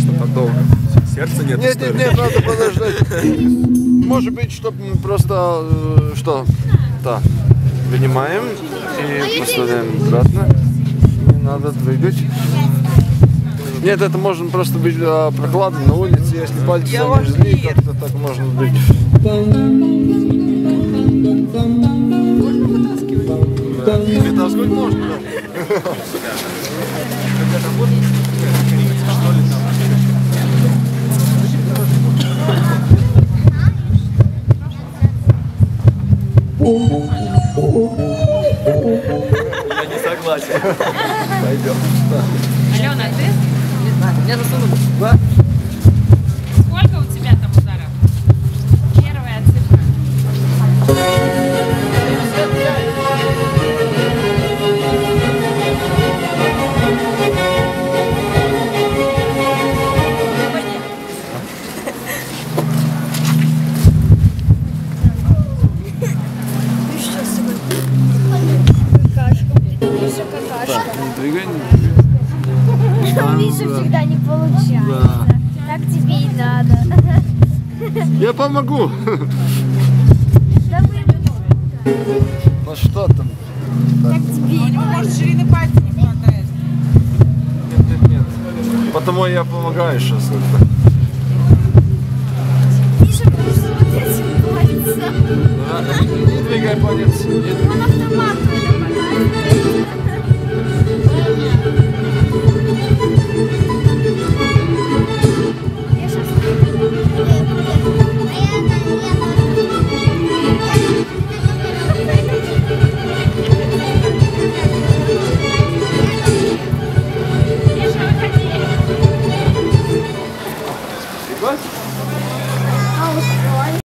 Что-то долго. Сердца нет. Нет, нет, нет, надо подождать. Может быть, чтобы мы просто э, что? Да. Вынимаем и поставляем обратно. Не надо двигать. Нет, это можно просто быть а, прохладно на улице, если пальцы замерзли, как-то так можно быть. Вытаскивать можно, да. Я не согласен. Пойдем. Алена, а ты? Не знаю, меня засунут. Какашка. Не двигай, не двигай. У Миши всегда не получается. Так тебе и надо. Я помогу. Ну что там? Так тебе и надо. Может, ширины пальца не хватает. Нет, нет, нет. Потому я помогаю сейчас. Миша просто вот этим пальцем. Не двигай палец. Не двигай.